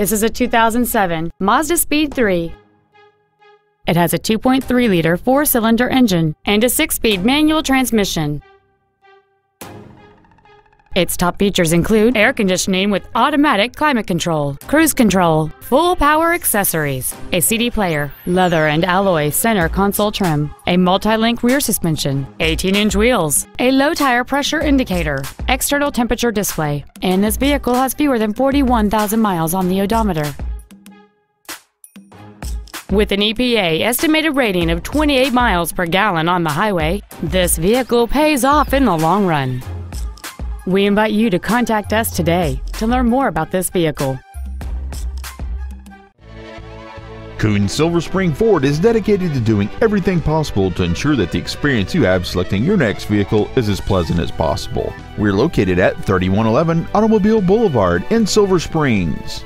This is a 2007 Mazdaspeed 3. It has a 2.3-liter four-cylinder engine and a six-speed manual transmission. Its top features include air conditioning with automatic climate control, cruise control, full power accessories, a CD player, leather and alloy center console trim, a multi-link rear suspension, 18-inch wheels, a low tire pressure indicator, external temperature display, and this vehicle has fewer than 41,000 miles on the odometer. With an EPA estimated rating of 28 miles per gallon on the highway, this vehicle pays off in the long run. We invite you to contact us today to learn more about this vehicle. Koons Silver Spring Ford is dedicated to doing everything possible to ensure that the experience you have selecting your next vehicle is as pleasant as possible. We're located at 3111 Automobile Boulevard in Silver Springs.